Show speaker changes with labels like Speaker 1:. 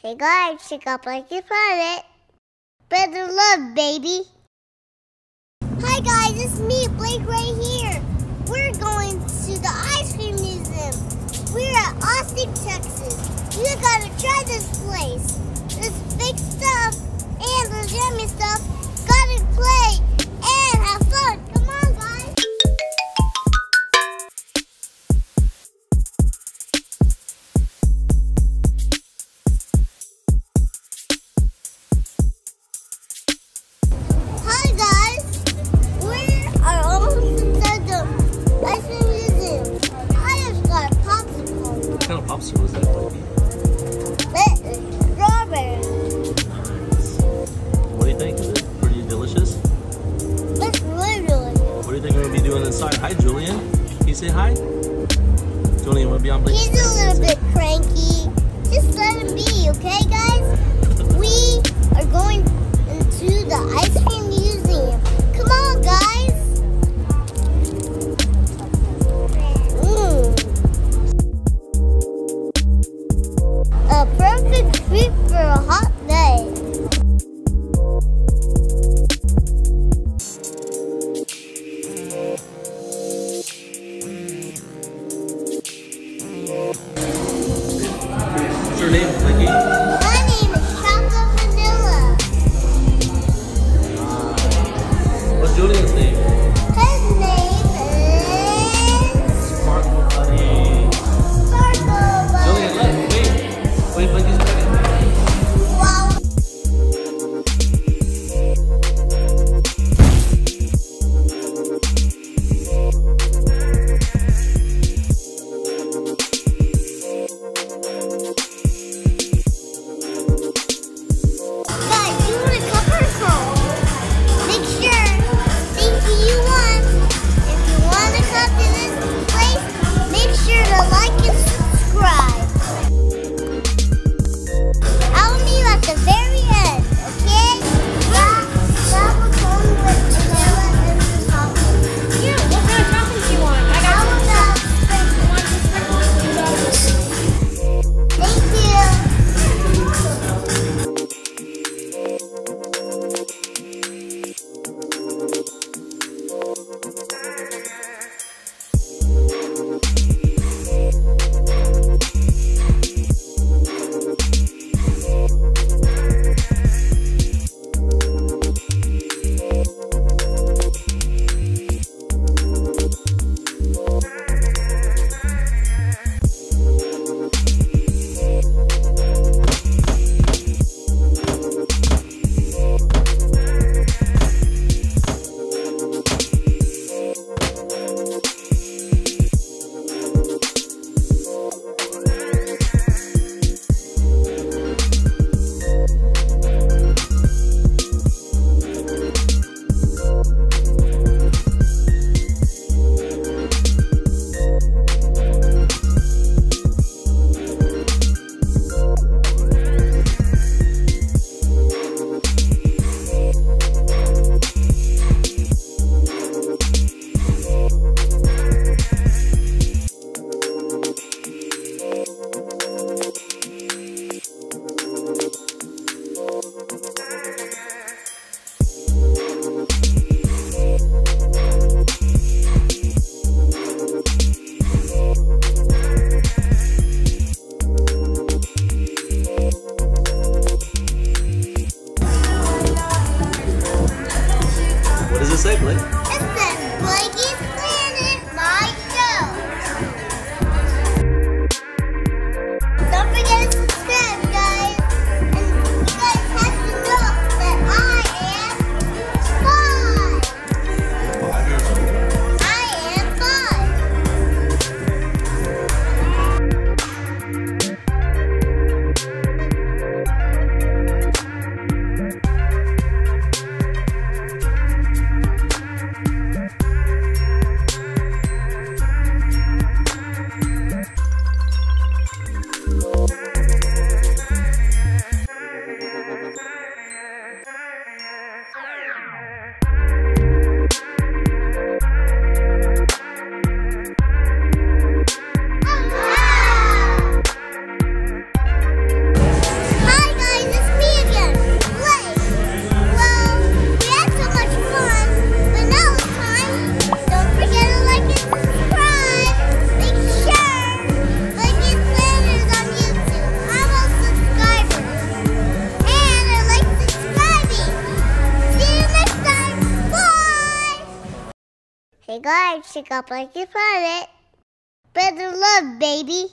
Speaker 1: Hey guys, check out Blakey's Planet. Better love, baby. Hi guys, it's me, Blake, right here. We're going to the ice cream museum. We're at Austin, Texas. You gotta try this place. There's big stuff and there's yummy stuff. Gotta play popsicle.
Speaker 2: What kind of that?
Speaker 1: That is strawberry.
Speaker 2: What do you think? Is it pretty delicious?
Speaker 1: It's really delicious.
Speaker 2: What do you think we're gonna be doing inside? Hi, Julian. Can you say hi? Julian, wanna be on
Speaker 1: He's a little bit cranky. Just let him be, okay, guys?
Speaker 2: like
Speaker 1: it? Hey guys, check out Blakey's Planet. Better love, baby.